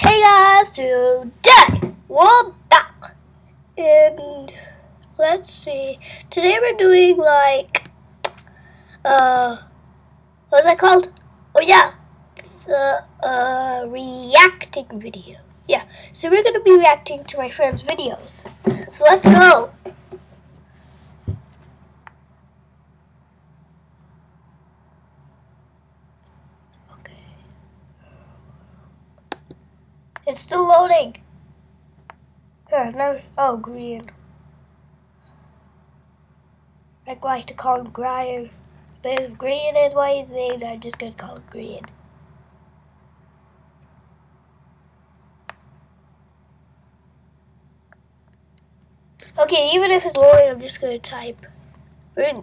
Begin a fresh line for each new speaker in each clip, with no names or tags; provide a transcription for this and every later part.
Hey guys, today we're back. And let's see. Today we're doing like uh what's that called? Oh yeah. The uh reacting video. Yeah. So we're gonna be reacting to my friend's videos. So let's go. Still loading. No, oh, green. I'd like to call him Brian. But if green is what he's named, I'm just gonna call him green. Okay, even if it's loading, I'm just gonna type. We're,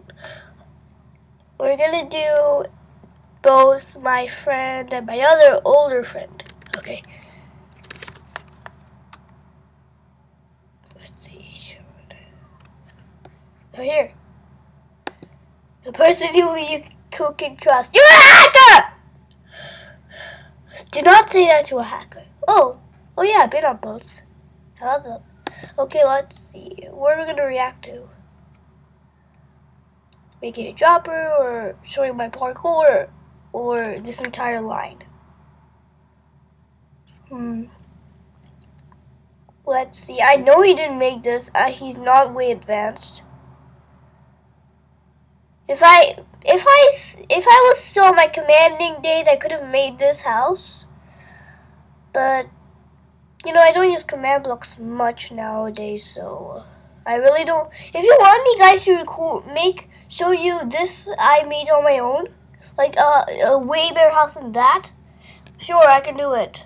we're gonna do both my friend and my other older friend. Okay. Let's see. Oh, here. The person who you who can trust. You're a hacker! Do not say that to a hacker. Oh, oh yeah, I've been on boats. I love them. Okay, let's see. What are we gonna react to? Making a dropper, or showing my parkour, or this entire line? Hmm. Let's see. I know he didn't make this. Uh, he's not way advanced. If I if I if I was still my commanding days, I could have made this house. But you know, I don't use command blocks much nowadays, so I really don't. If you want me guys to record, make show you this I made on my own, like uh, a way better house than that, sure I can do it.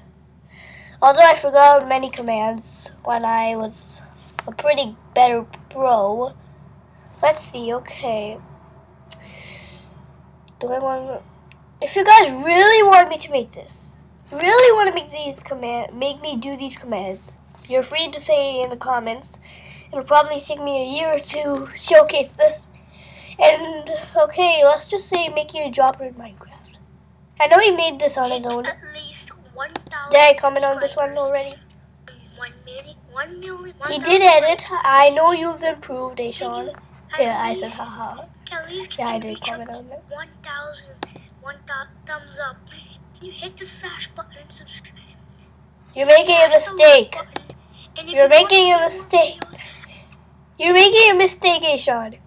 Although I forgot many commands when I was a pretty better pro. Let's see. Okay. Do I want? to... If you guys really want me to make this, really want to make these command, make me do these commands, you're free to say in the comments. It'll probably take me a year to showcase this. And okay, let's just say making a dropper in Minecraft. I know he made this on his own.
At least 1,
Did I comment on this one already?
1 million, 1 million,
He did edit. I know you've improved, Aeshan.
At
Yeah, I said haha.
Least
Yeah, I did comment on that.
1,000, 1,000 thumbs up. You hit the slash button and subscribe.
You're making a
Smash the like
mistake. You're
you
making a mistake. You're making a mistake, Aeshan.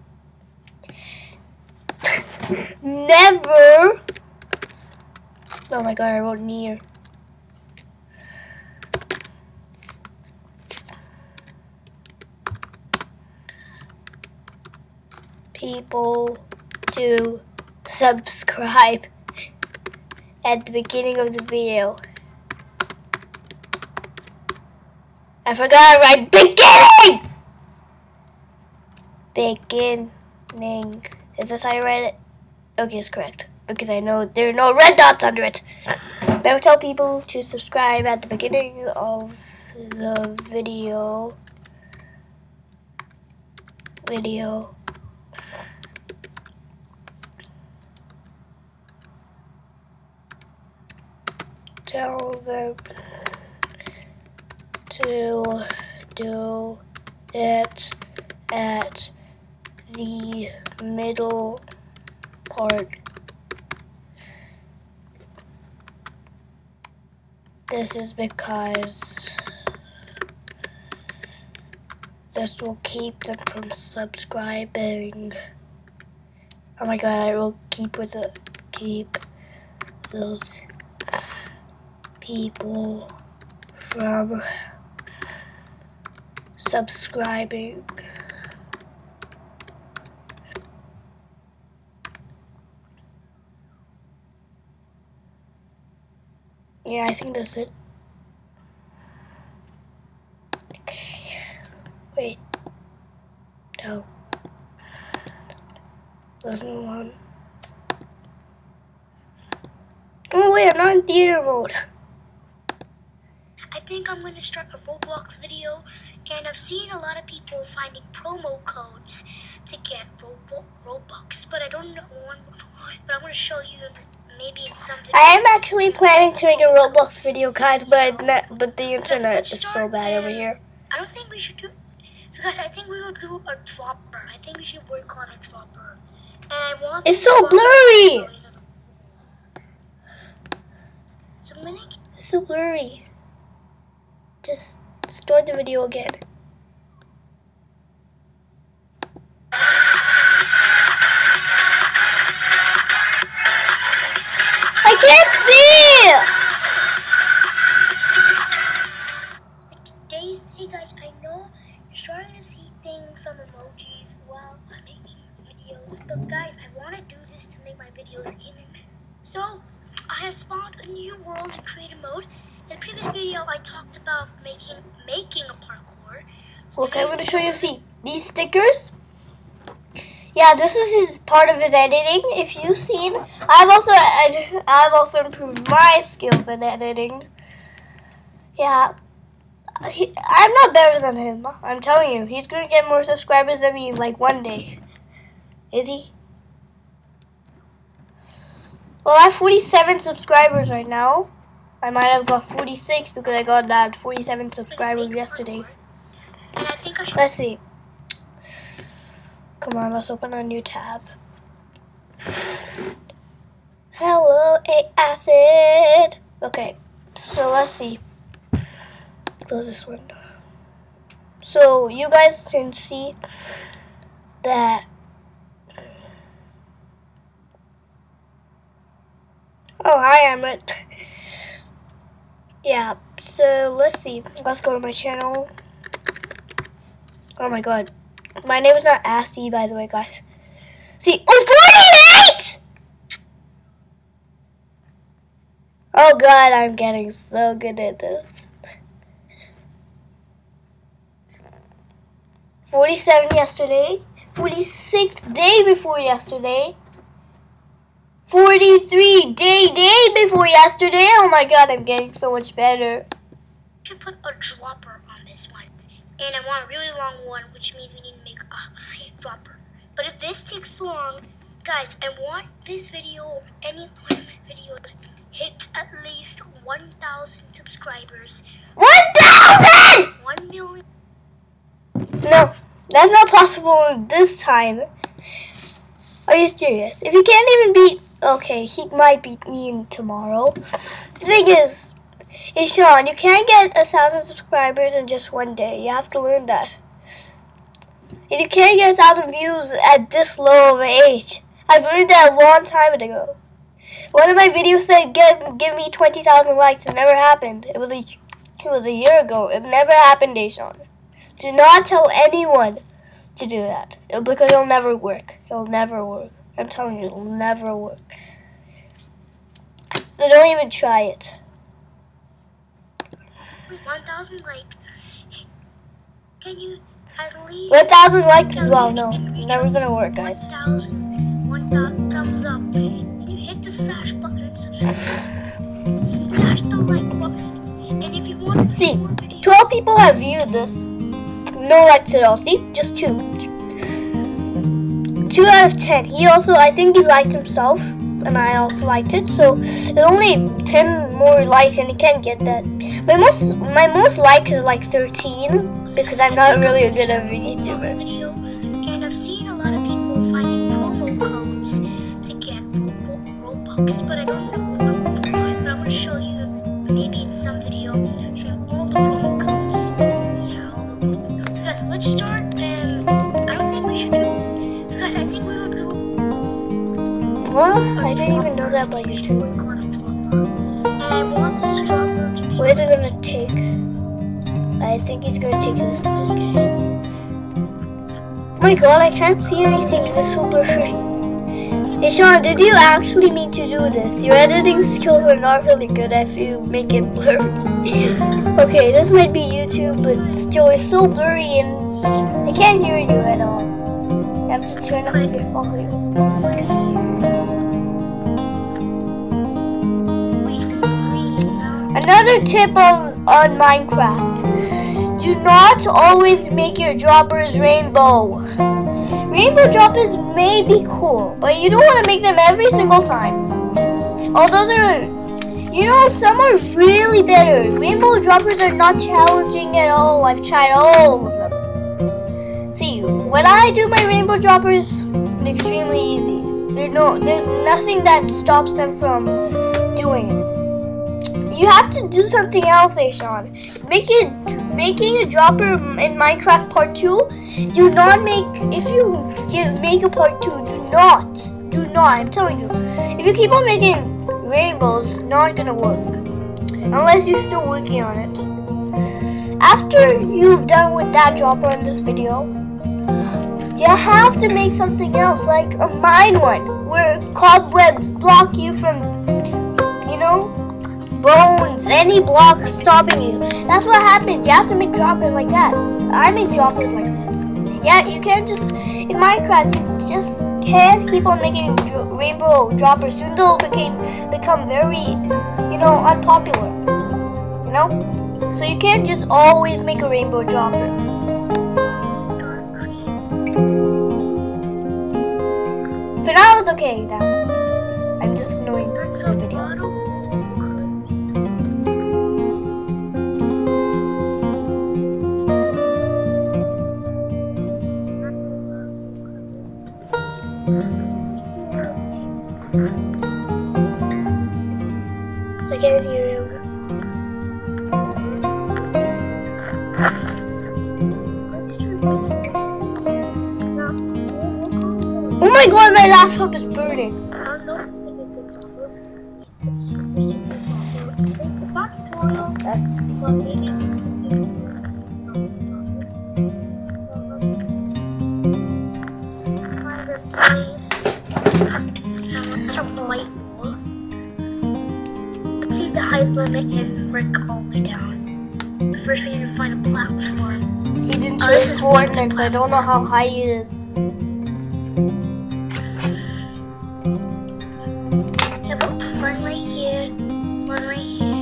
Never. Oh my god, I wrote near. People to subscribe at the beginning of the video. I forgot write beginning! Beginning. Is this how you write it? Okay, it's correct. Because I know there are no red dots under it. Now tell people to subscribe at the beginning of the video. Video. Tell them to do it at the middle part. This is because this will keep them from subscribing. Oh my god, I will keep with it keep those people from subscribing. Yeah, I think that's it. Okay. Wait. No. Let's move on. Oh wait, I'm not in theater mode.
Think I'm going to start a Roblox video, and I've seen a lot of people finding promo codes to get Robo- Robux, but I don't know one. But I'm going to show you maybe in some video.
I am actually planning to make a Roblox video, guys, but not, but the internet is so bad over here.
I don't think we should do. So guys, I think we will do a dropper. I think we should work on a dropper. And I want.
It's so blurry.
So many.
It's so blurry. Just start the video again. I can't see!
Hey guys, I know you're starting to see things, some emojis while I'm making videos, but guys, I want to do this to make my videos even. So, I have spawned a new world in creative mode. In the previous video, I talked about making making a parkour. So
Look, I'm gonna show you. See these stickers. Yeah, this is his part of his editing. If you've seen, I've also ed- I've also improved my skills in editing. Yeah, he, I'm not better than him. I'm telling you, he's gonna get more subscribers than me like one day. Is he? Well, I have 47 subscribers right now. I might have got 46 because I got that 47 subscribers yesterday.
I think I.
Let's see. Come on, let's open a new tab. Hello, A acid. Okay, so let's see. Close this window. So you guys can see that. Oh, hi, Emmet. Yeah, so let's see. Let's go to my channel. Oh my god. My name is not Assy, by the way, guys. See, oh, 48! Oh god, I'm getting so good at this. 47 yesterday. 46 day before yesterday. 43 day day before yesterday. Oh my god, I'm getting so much better.
I should put a dropper on this one. And I want a really long one, which means we need to make a high dropper. But if this takes long, guys, I want this video or any one of my videos hit at least 1,000 subscribers.
1,000!
1 million.
No, that's not possible this time. Are you serious? If you can't even beat, okay, he might beat me in tomorrow. The thing is, hey Sean, you can't get a thousand subscribers in just one day. You have to learn that. And you can't get a thousand views at this low of an age. I've learned that a long time ago. One of my videos said give give me twenty thousand likes. It never happened. It was a it was a year ago. It never happened, Deshaun. Do not tell anyone to do that because it'll never work. It'll never work. I'm telling you, it'll never work. So don't even try it.
1,000 likes. Can you at least.
1,000 likes as well. No, never gonna work, guys.
1,000 1,000 thumbs up. Can you hit the slash button and subscribe? Smash the like button. And if you want to see
See,
more videos.
12 people have viewed this. No likes at all. See, just two. Two out of 10. He also, I think he liked himself, and I also liked it. So there's only 10 more likes, and he can't get that. My most, my most likes is like 13 because I'm not really a good of a YouTuber.
video, and I've seen a lot of people finding promo codes to get Robux, but I don't know what. But I'm gonna show you maybe in some video all the promo codes. So guys, let's start.
What? I didn't even know that by YouTube. Where's it gonna take? I think he's gonna take this. Oh my god, I can't see anything. It's so blurry. Hey Sean, did you actually mean to do this? Your editing skills are not really good if you make it blurry. okay, this might be YouTube, but still, it's so blurry and I can't hear you at all. You have to turn up your volume. Another tip on, on Minecraft. Do not always make your droppers rainbow. Rainbow droppers may be cool, but you don't want to make them every single time. All those are, you know, some are really better. Rainbow droppers are not challenging at all. I've tried all of them. See, when I do my rainbow droppers, extremely easy. There's no, there's nothing that stops them from doing it. You have to do something else, Sean. Make it, making a dropper in Minecraft Part Two. Do not make if you get, make a Part Two. Do not, do not. I'm telling you. If you keep on making rainbows not gonna work unless you're still working on it. After you've done with that dropper in this video, you have to make something else like a mine one where cobwebs block you from, you know, bones, any block stopping you. That's what happens. You have to make droppers like that. I make droppers like that. Yeah, you can't just, in Minecraft, you just can't keep on making rainbow droppers. Soon they'll became, become very, you know, unpopular. You know? So you can't just always make a rainbow dropper. For now, it's okay now.
Brick all the way down. First, we need to find a platform.
He didn't
Oh, this is
coordinates. I don't know how high it is.
Yeah, but one right here, one right here.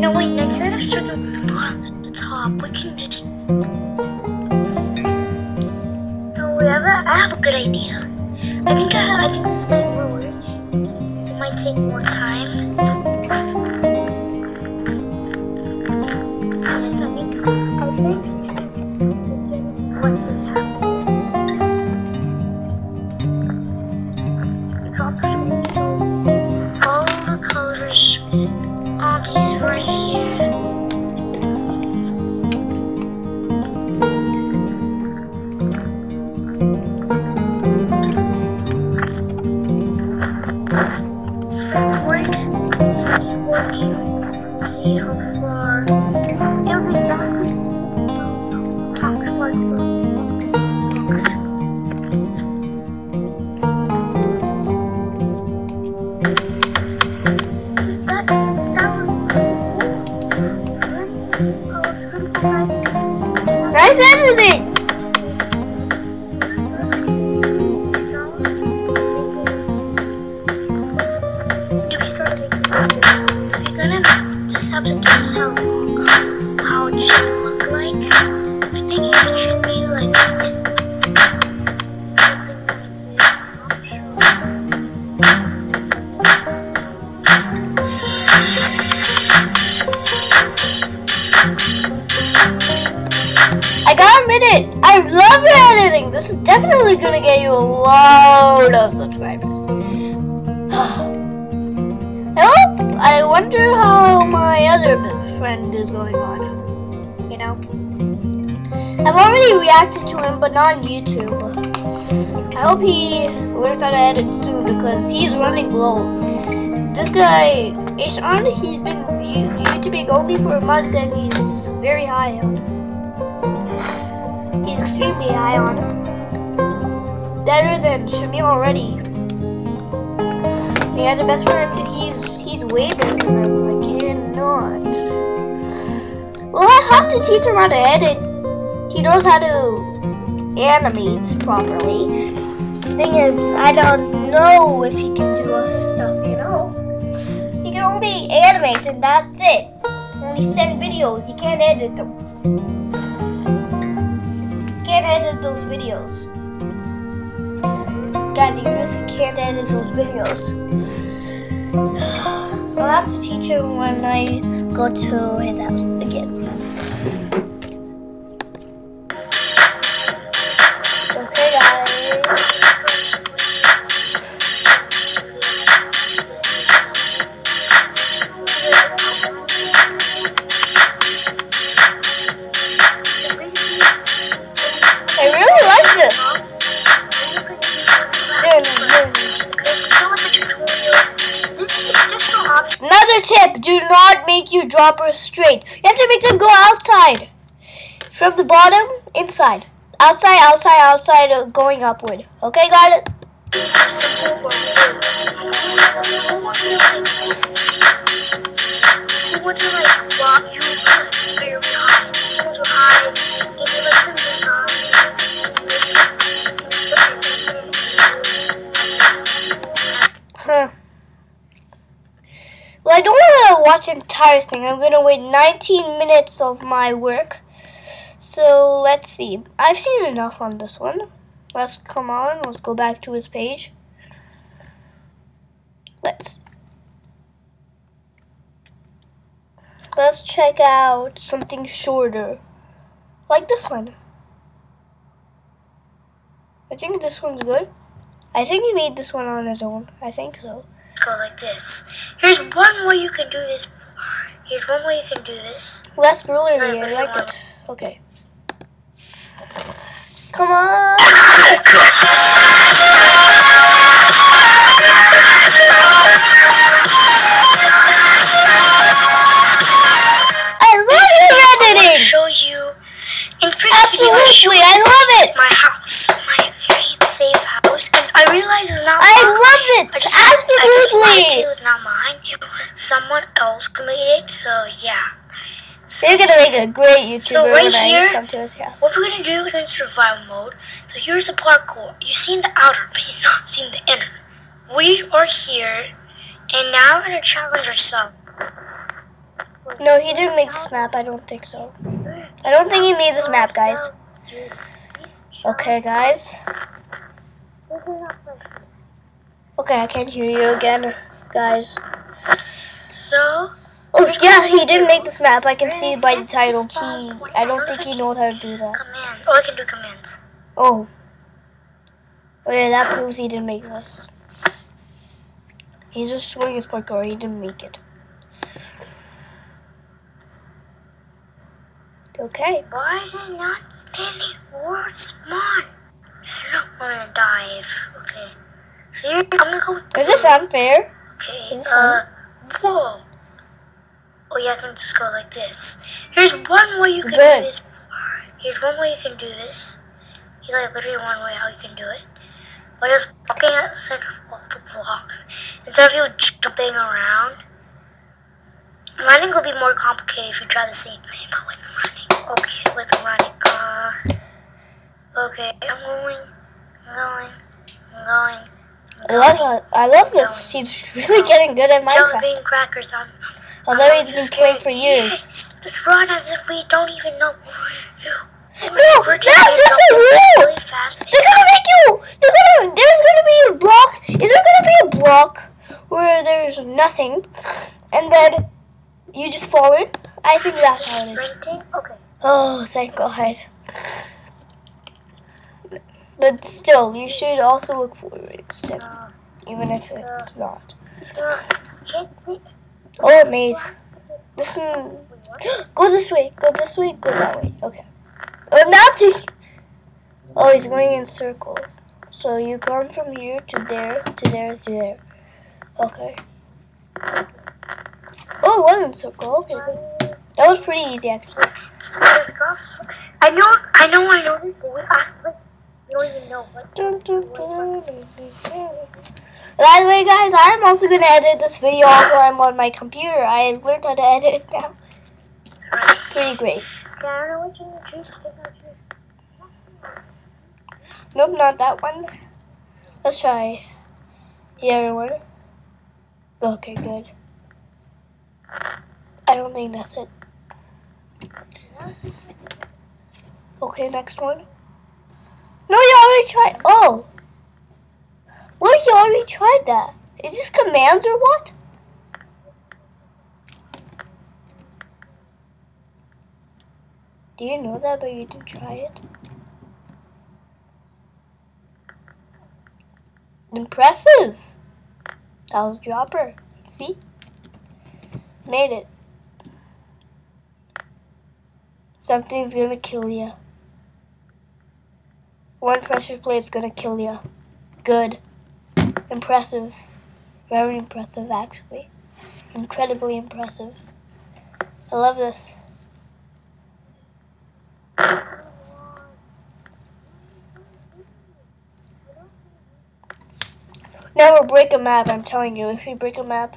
No, wait, instead of starting with the bottom at the top, we can just. No, whatever. I have a good idea. I think I, I think this might gonna
get you a load of subscribers. I I wonder how my other friend is going on. You know? I've already reacted to him, but not on YouTube. I hope he learns how to edit soon because he's running low. This guy, Ishan, he's been you- YouTubing only for a month and he's very high on. He's extremely high on. Better than Shamil already. He had a best friend, he's he's way better than him. I cannot. Well, I have to teach him how to edit. He knows how to animate properly. Thing is, I don't know if he can do other stuff, you know? He can only animate and that's it. Only send videos, he can't edit them. Can't edit those videos. He really can't edit those videos. I'll have to teach him when I go to his house again. Another tip, do not make your droppers straight. You have to make them go outside. From the bottom, inside. Outside, outside, outside, uh, going upward. Okay, got it? Huh. Well, I don't want to watch the entire thing. I'm going to wait 19 minutes of my work. So, let's see. I've seen enough on this one. Let's come on. Let's go back to his page. Let's Let's check out something shorter. Like this one. I think this one's good. I think he made this one on his own. I think so.
Let's go like this. Here's one way you can do this. Here's one way you can do this.
Less blurry,
Yeah,
I like it. Okay. Come on. I love your
I want to
editing.
show you in previous. I showed
Absolutely, I love
I just, I just lied to
Absolutely.
It's not mine. Someone else made it. So yeah.
So you're gonna make a great YouTuber
So right
when I
here-
come to his house.
What we're gonna do is in survival mode. So here's the parkour. You've seen the outer, but you've not seen the inner. We are here, and now we're gonna challenge ourselves.
No, he didn't make this map. I don't think so. I don't think he made this map, guys. Okay, guys. Okay, I can't hear you again, guys.
So
Oh yeah, he didn't make this map. I can see by the title. He, I don't think he knows how to do that.
command. Oh, I can do commands.
Oh. Oh yeah, that proves he didn't make this. He's just showing his parkour. He didn't make it. Okay.
Why is it not any word spawn? No, I'm gonna dive. Okay. So here, I'm gonna go with.
Is this unfair?
Okay. Uh, whoa. Oh yeah, I can just go like this. Here's one way you can
Good.
do this. Here's one way you can do this. Here's like literally one way how you can do it. By just walking at the center of all the blocks. Instead of you jumping around. Running will be more complicated if you try the same thing, but with running. Okay, with running. Uh. Okay, I'm going. I'm going. I'm going. I'm
love I love this. He's really getting good at Minecraft.
Jelly bean crackers on.
Although he's been playing for years.
Let's run as if we don't even know what we're doing.
No, that's
just
a rule.
Really fast.
They're gonna make you. They're gonna. There's gonna be a block. Is there gonna be a block where there's nothing, and then you just fall in? I think that's how it is.
Okay.
Oh, thank God. But still, you should also look forward,
Uh,
even if it's not. Oh, a maze. One. Go this way. Go this way. Go that way. Okay. Oh, nothing. Oh, he's going in circles. So you come from here to there, to there, to there. Okay. Oh, it wasn't circle. Okay, good. That was pretty easy, actually.
It's really rough. I know. I know. I know
By the way, guys, I'm also gonna edit this video after I'm on my computer. I learned how to edit it now. Pretty great.
I don't know what you need to choose. I don't choose.
Nope, not that one. Let's try the other one. Okay, good. I don't think that's it. Okay, next one. No, you already tried. Oh. Well, you already tried that. Is this commands or what? Do you know that, but you didn't try it? Impressive. That was dropper. See? Made it. Something's gonna kill you. One pressure plate's gonna kill you. Good. Impressive. Very impressive, actually. Incredibly impressive. I love this. Never break a map, I'm telling you. If you break a map.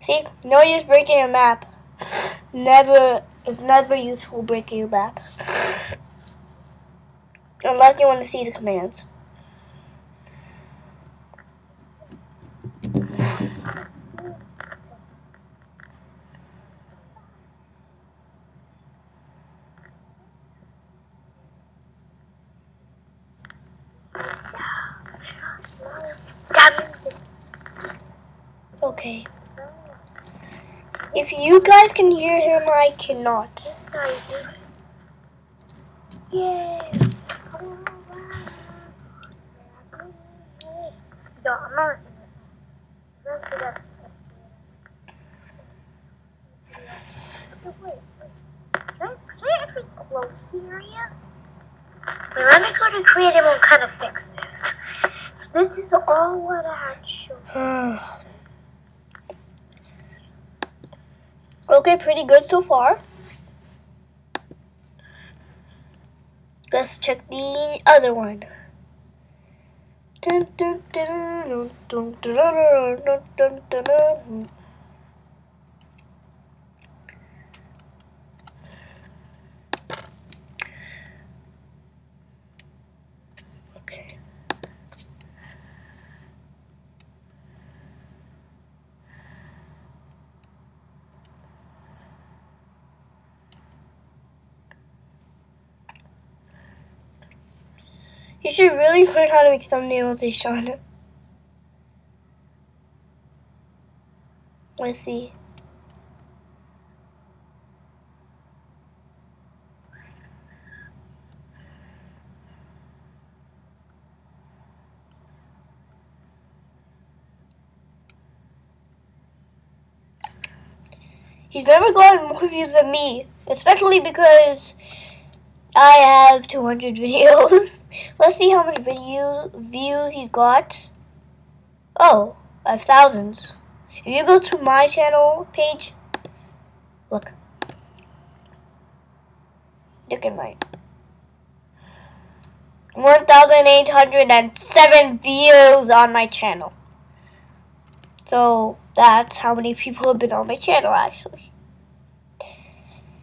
See? No use breaking a map. Never, it's never useful breaking a map. Unless you want to see the commands. Okay. If you guys can hear him, I cannot.
Yeah. No, I'm not. That's Wait, wait. Can I, can I actually close the area? Wait, let me go to creative and kind of fix this. So this is all what I had to show.
Okay, pretty good so far. Let's check the other one. Dun, dun, dun, dun, dun, dun, dun, dun, dun, dun. Okay. You should really learn how to make thumbnails, Ishan. Let's see. He's never gotten more views than me, especially because I have 200 videos. Let's see how much video views he's got. Oh, I have thousands. If you go to my channel page, look. Look at mine. 1,807 views on my channel. So that's how many people have been on my channel actually.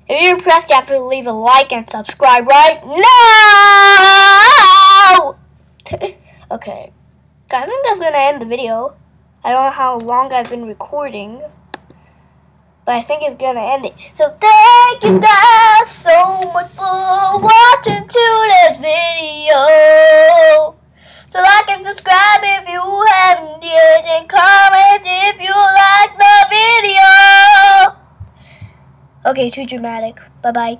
If you're impressed, you have to leave a like and subscribe right now! okay. I think that's gonna end the video. I don't know how long I've been recording. But I think it's gonna end it. So thank you guys so much for Okay, too dramatic. Bye bye.